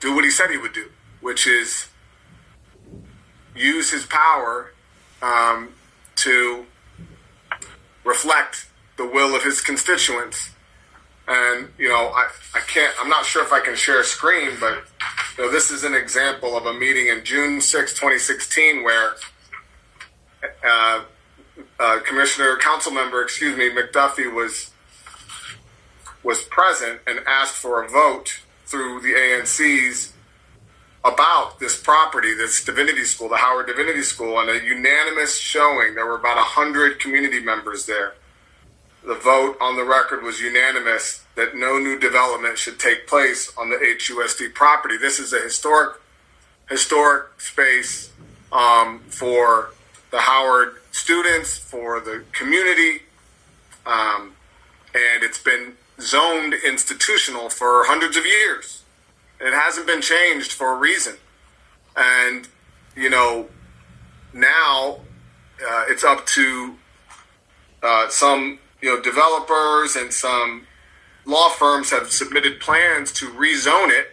do what he said he would do, which is use his power um, to reflect the will of his constituents. And you know, I, I can't. I'm not sure if I can share a screen, but you know, this is an example of a meeting in June 6, 2016, where uh, uh, Commissioner, Council Member, excuse me, McDuffie was was present and asked for a vote through the ANCs about this property, this divinity school, the Howard Divinity School, and a unanimous showing. There were about 100 community members there. The vote on the record was unanimous that no new development should take place on the HUSD property. This is a historic, historic space um, for the Howard students, for the community, um, and it's been zoned institutional for hundreds of years. It hasn't been changed for a reason. And, you know, now uh, it's up to uh, some, you know, developers and some law firms have submitted plans to rezone it.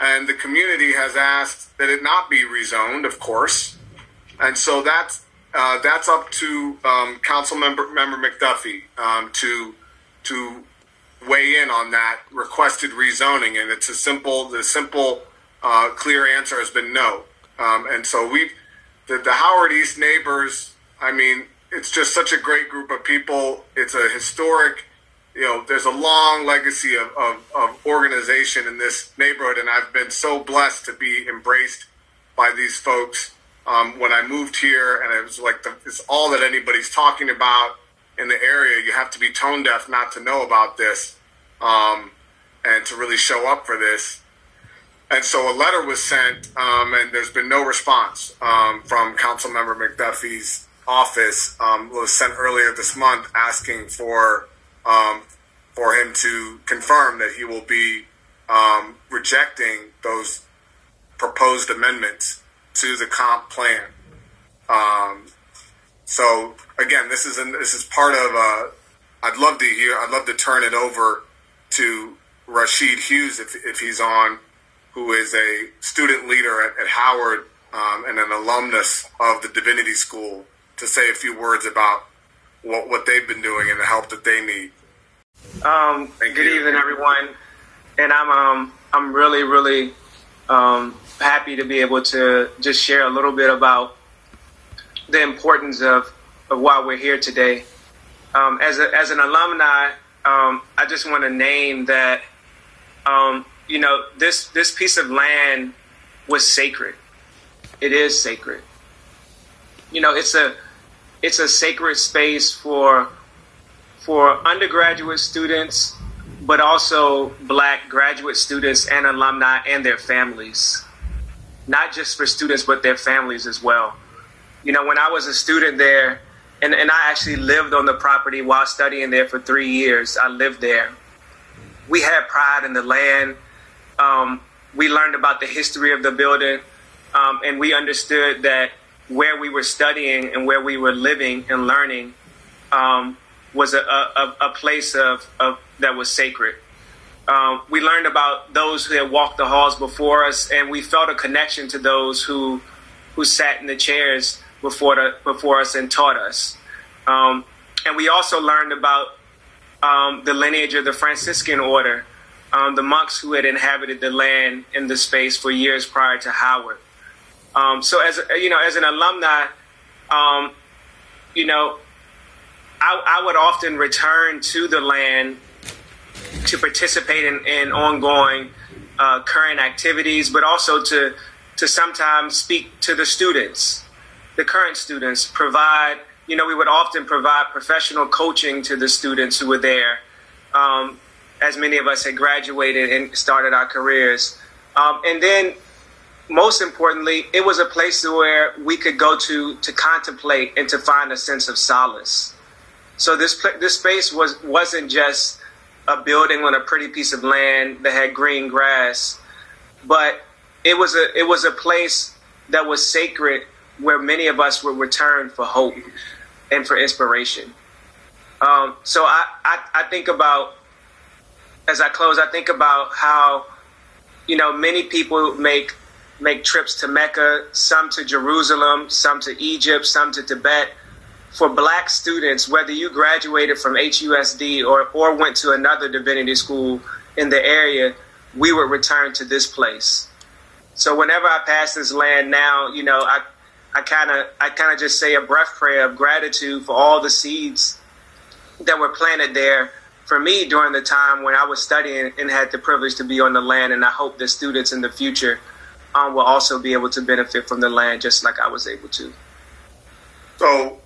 And the community has asked that it not be rezoned, of course. And so that's, uh, that's up to um, Council Member, Member McDuffie um, to, to weigh in on that requested rezoning, and it's a simple, the simple, uh, clear answer has been no. Um, and so we, the, the Howard East neighbors, I mean, it's just such a great group of people. It's a historic, you know, there's a long legacy of, of, of organization in this neighborhood, and I've been so blessed to be embraced by these folks. Um, when I moved here, and it was like the, it's all that anybody's talking about in the area, you have to be tone deaf not to know about this um, and to really show up for this. And so a letter was sent, um, and there's been no response um, from Councilmember McDuffie's office. Um, was sent earlier this month asking for um, for him to confirm that he will be um, rejecting those proposed amendments to the comp plan. So again, this is an, this is part of. Uh, I'd love to hear. I'd love to turn it over to Rashid Hughes if, if he's on, who is a student leader at, at Howard um, and an alumnus of the Divinity School, to say a few words about what what they've been doing and the help that they need. Um, good you. evening, everyone, and I'm um, I'm really really um, happy to be able to just share a little bit about the importance of, of why we're here today. Um, as, a, as an alumni, um, I just want to name that, um, you know, this, this piece of land was sacred. It is sacred. You know, it's a, it's a sacred space for, for undergraduate students, but also black graduate students and alumni and their families. Not just for students, but their families as well you know, when I was a student there, and, and I actually lived on the property while studying there for three years, I lived there. We had pride in the land. Um, we learned about the history of the building, um, and we understood that where we were studying and where we were living and learning um, was a, a, a place of, of, that was sacred. Um, we learned about those who had walked the halls before us, and we felt a connection to those who who sat in the chairs before the, before us and taught us. Um, and we also learned about um, the lineage of the Franciscan order, um, the monks who had inhabited the land in the space for years prior to Howard. Um, so, as you know, as an alumni, um, you know, I, I, would often return to the land to participate in, in ongoing uh, current activities, but also to to sometimes speak to the students the current students, provide, you know, we would often provide professional coaching to the students who were there, um, as many of us had graduated and started our careers. Um, and then, most importantly, it was a place where we could go to to contemplate and to find a sense of solace. So this this space was wasn't just a building on a pretty piece of land that had green grass, but it was a it was a place that was sacred where many of us will return for hope and for inspiration. Um, so I, I, I think about, as I close, I think about how you know, many people make make trips to Mecca, some to Jerusalem, some to Egypt, some to Tibet. For black students, whether you graduated from HUSD or, or went to another divinity school in the area, we would return to this place. So whenever I pass this land now, you know, I I kind of I kind of just say a breath prayer of gratitude for all the seeds that were planted there for me during the time when I was studying and had the privilege to be on the land. And I hope that students in the future um, will also be able to benefit from the land just like I was able to. So